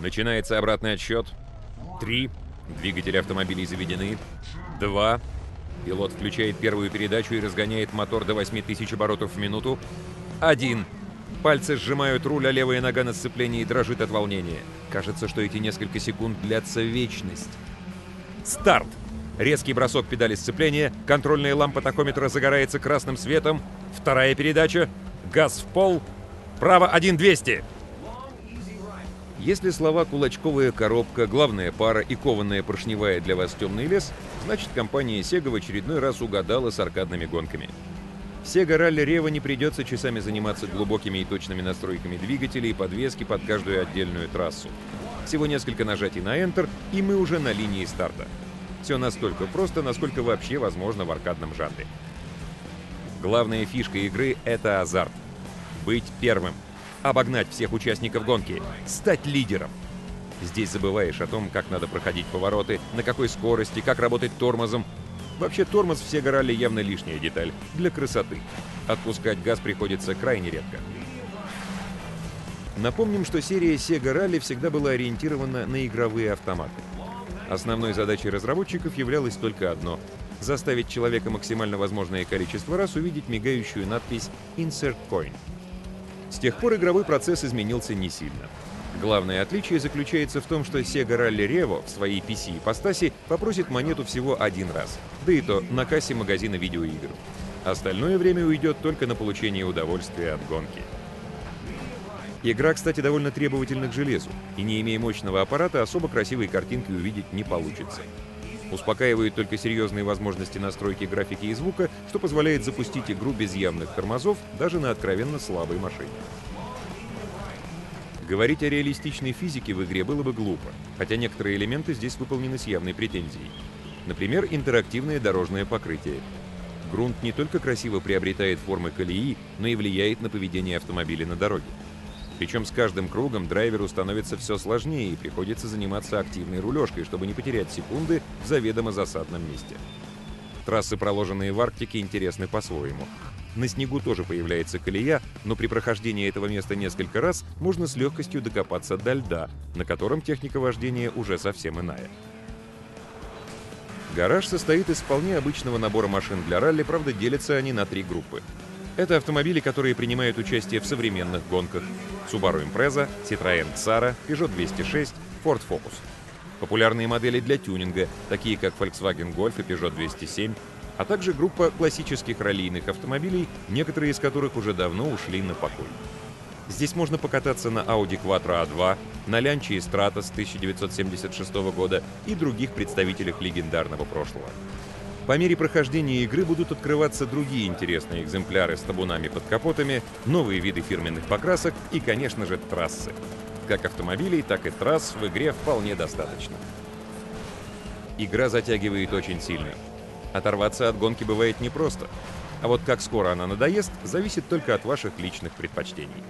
Начинается обратный отсчет. Три. Двигатели автомобилей заведены. Два. Пилот включает первую передачу и разгоняет мотор до 8000 оборотов в минуту. Один. Пальцы сжимают руль, а левая нога на сцеплении дрожит от волнения. Кажется, что эти несколько секунд длятся вечность. Старт! Резкий бросок педали сцепления, контрольная лампа тахометра загорается красным светом. Вторая передача. Газ в пол. Право 1200. Если слова «кулачковая коробка», «главная пара» и «кованая поршневая» для вас темный лес, значит компания Sega в очередной раз угадала с аркадными гонками. Sega Rally Revo не придется часами заниматься глубокими и точными настройками двигателей и подвески под каждую отдельную трассу. Всего несколько нажатий на Enter, и мы уже на линии старта. Все настолько просто, насколько вообще возможно в аркадном жанре. Главная фишка игры — это азарт. Быть первым — обогнать всех участников гонки, стать лидером. Здесь забываешь о том, как надо проходить повороты, на какой скорости, как работать тормозом. Вообще тормоз все горали явно лишняя деталь, для красоты. Отпускать газ приходится крайне редко. Напомним, что серия Sega Rally всегда была ориентирована на игровые автоматы. Основной задачей разработчиков являлось только одно — заставить человека максимально возможное количество раз увидеть мигающую надпись «Insert Coin». С тех пор игровой процесс изменился не сильно. Главное отличие заключается в том, что Sega Rally Revo в своей PC-ипостаси попросит монету всего один раз, да и то на кассе магазина видеоигр. Остальное время уйдет только на получение удовольствия от гонки. Игра, кстати, довольно требовательна к железу, и не имея мощного аппарата, особо красивой картинки увидеть не получится. Успокаивают только серьезные возможности настройки графики и звука, что позволяет запустить игру без явных тормозов даже на откровенно слабой машине. Говорить о реалистичной физике в игре было бы глупо, хотя некоторые элементы здесь выполнены с явной претензией. Например, интерактивное дорожное покрытие. Грунт не только красиво приобретает формы колеи, но и влияет на поведение автомобиля на дороге. Причем с каждым кругом драйверу становится все сложнее и приходится заниматься активной рулежкой, чтобы не потерять секунды в заведомо засадном месте. Трассы, проложенные в Арктике, интересны по-своему. На снегу тоже появляется колея, но при прохождении этого места несколько раз можно с легкостью докопаться до льда, на котором техника вождения уже совсем иная. Гараж состоит из вполне обычного набора машин для ралли, правда делятся они на три группы. Это автомобили, которые принимают участие в современных гонках. Subaru Impreza, Citroёn Xara, Peugeot 206, Ford Focus. Популярные модели для тюнинга, такие как Volkswagen Golf и Peugeot 207, а также группа классических раллийных автомобилей, некоторые из которых уже давно ушли на покой. Здесь можно покататься на Audi Quattro A2, на Lancia Stratos 1976 года и других представителях легендарного прошлого. По мере прохождения игры будут открываться другие интересные экземпляры с табунами под капотами, новые виды фирменных покрасок и, конечно же, трассы. Как автомобилей, так и трасс в игре вполне достаточно. Игра затягивает очень сильно. Оторваться от гонки бывает непросто. А вот как скоро она надоест, зависит только от ваших личных предпочтений.